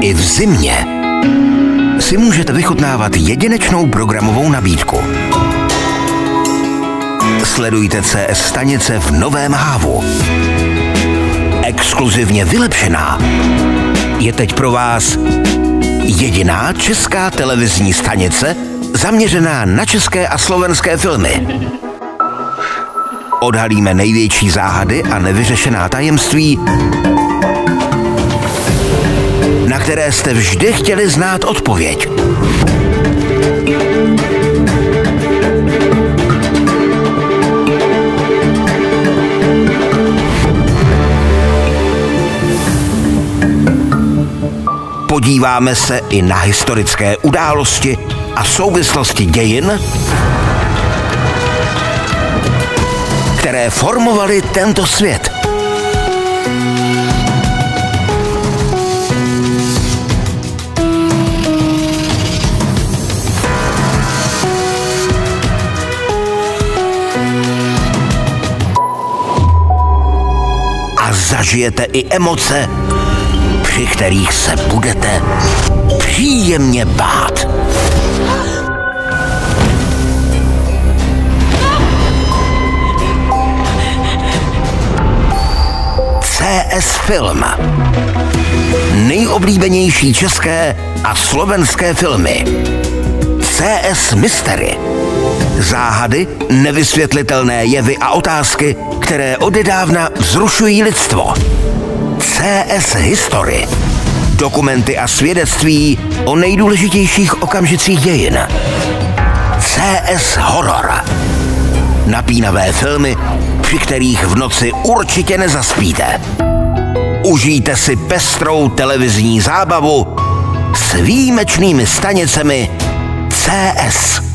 I v zimě si můžete vychutnávat jedinečnou programovou nabídku. Sledujte CS stanice v Novém Hávu. Exkluzivně vylepšená je teď pro vás jediná česká televizní stanice zaměřená na české a slovenské filmy. Odhalíme největší záhady a nevyřešená tajemství, které jste vždy chtěli znát odpověď. Podíváme se i na historické události a souvislosti dějin, které formovaly tento svět. Zažijete i emoce, při kterých se budete příjemně bát. CS Film. Nejoblíbenější české a slovenské filmy. CS Mystery. Záhady, nevysvětlitelné jevy a otázky, které odedávna vzrušují lidstvo. CS History. Dokumenty a svědectví o nejdůležitějších okamžicích dějin. CS Horror. Napínavé filmy, při kterých v noci určitě nezaspíte. Užijte si pestrou televizní zábavu s výjimečnými stanicemi CS.